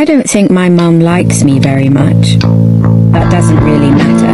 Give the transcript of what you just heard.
I don't think my mum likes me very much. That doesn't really matter,